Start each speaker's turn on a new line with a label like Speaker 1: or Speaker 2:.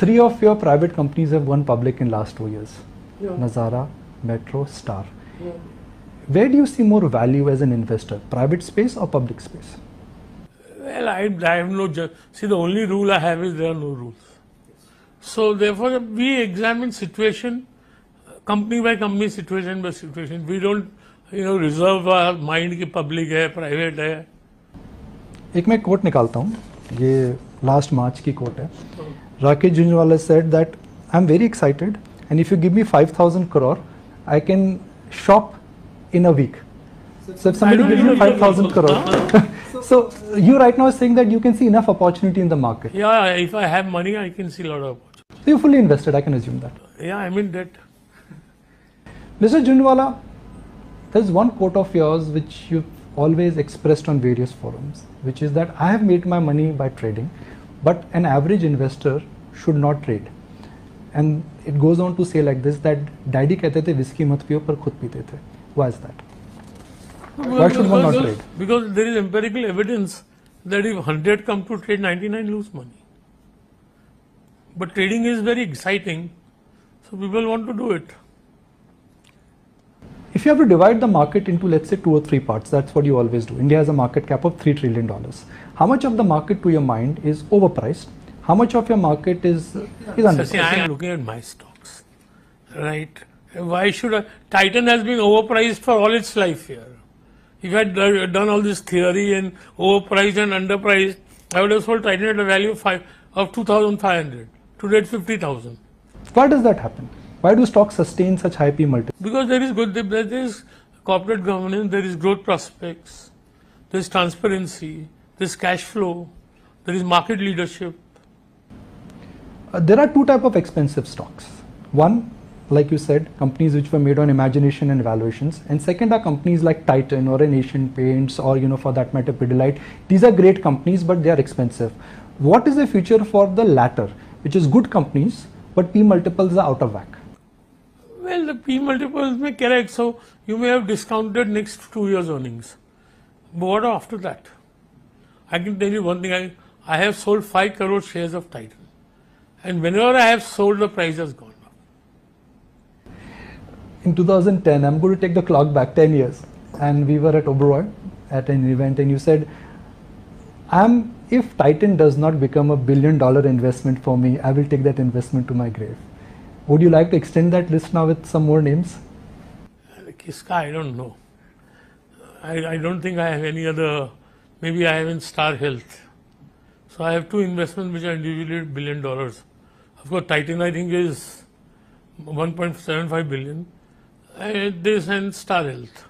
Speaker 1: Three of your private companies have gone public in last two years.
Speaker 2: Yeah.
Speaker 1: Nazara, Metro, Star.
Speaker 2: Yeah.
Speaker 1: Where do you see more value as an investor, private space or public space?
Speaker 2: Well, I, I have no ju- see the only rule I have is there are no rules. So therefore, we examine situation, uh, company by company, situation by situation. We don't, you know, reserve our mind कि public है, private है.
Speaker 1: एक मैं coat निकालता हूँ ये last March की quote, rakesh Rakesh said that I'm very excited, and if you give me 5000 crore I can shop in a week. So if somebody gives you 5000 crore so you right now are saying that you can see enough opportunity in the market.
Speaker 2: Yeah if i have money i can see a lot of opportunity.
Speaker 1: So you're fully invested i can assume that.
Speaker 2: Yeah i'm in debt
Speaker 1: mr Jhunjhunwala there's one quote of yours which you've always expressed on various forums, which is that I have made my money by trading, but an average investor should not trade. And it goes on to say like this that daddy कहते थे whiskey मत पियो पर खुद पीते थे. Why is that? Why should one not
Speaker 2: because,
Speaker 1: trade?
Speaker 2: Because there is empirical evidence that if 100 come to trade, 99 lose money. But trading is very exciting, so people want to do it.
Speaker 1: If you have to divide the market into let's say two or three parts, that's what you always do. India has a market cap of three trillion dollars. How much of the market to your mind is overpriced? How much of your market is is
Speaker 2: So see, I am looking at my stocks, right? Why should I? Titan has been overpriced for all its life here. If I had done all this theory and overpriced and underpriced, I would have sold Titan at a value of five of two thousand five hundred. Today it's fifty thousand.
Speaker 1: Why does that happen? Why do stocks sustain such high P multiples?
Speaker 2: Because there is good, there is corporate governance, there is growth prospects, there is transparency, there is cash flow, there is market leadership.
Speaker 1: Uh, there are two type of expensive stocks. One, like you said, companies which were made on imagination and valuations, and second are companies like Titan or an Asian Paints or you know for that matter Pidilite. These are great companies, but they are expensive. What is the future for the latter, which is good companies, but P multiples are out of whack?
Speaker 2: Well, the P multiples may correct, so you may have discounted next two years' earnings. But what after that? I can tell you one thing, I, I have sold 5 crore shares of Titan. And whenever I have sold, the price has gone up.
Speaker 1: in 2010 i'm going to take the clock back 10 years and we were at oberoi at an event and you said i'm if titan does not become a billion dollar investment for me i will take that investment to my grave would you like to extend that list now with some more names
Speaker 2: Kiska, I don't know. I, I don't think I have any other, maybe I have in Star Health. So I have two investments which are individually billion dollars. Of course, Titan I think is 1.75 billion. Uh, this and Star Health.